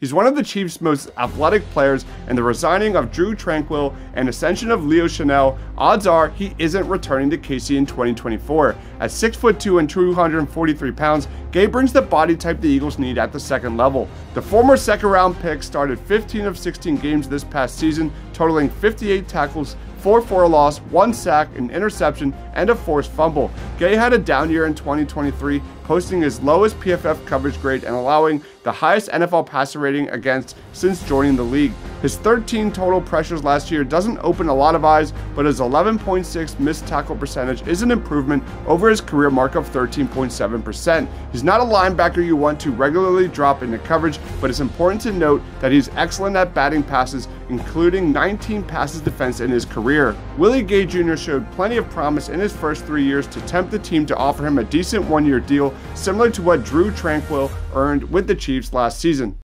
He's one of the Chiefs' most athletic players, and the resigning of Drew Tranquill and ascension of Leo Chenal, odds are he isn't returning to KC in 2024. At 6'2 and 243 pounds, Gay brings the body type the Eagles need at the second level. The former second round pick started 15 of 16 games this past season, totaling 58 tackles, 4 for a loss, 1 sack, an interception, and a forced fumble. Gay had a down year in 2023, posting his lowest PFF coverage grade and allowing the highest NFL passer rating against since joining the league. His 13 total pressures last year doesn't open a lot of eyes, but his 11.6 missed tackle percentage is an improvement over his career mark of 13.7%. He's not a linebacker you want to regularly drop into coverage, but it's important to note that he's excellent at batting passes, including 19 passes defense in his career. Willie Gay Jr. showed plenty of promise in his first three years to tempt the team to offer him a decent one year deal, similar to what Drew Tranquill earned with the Chiefs last season.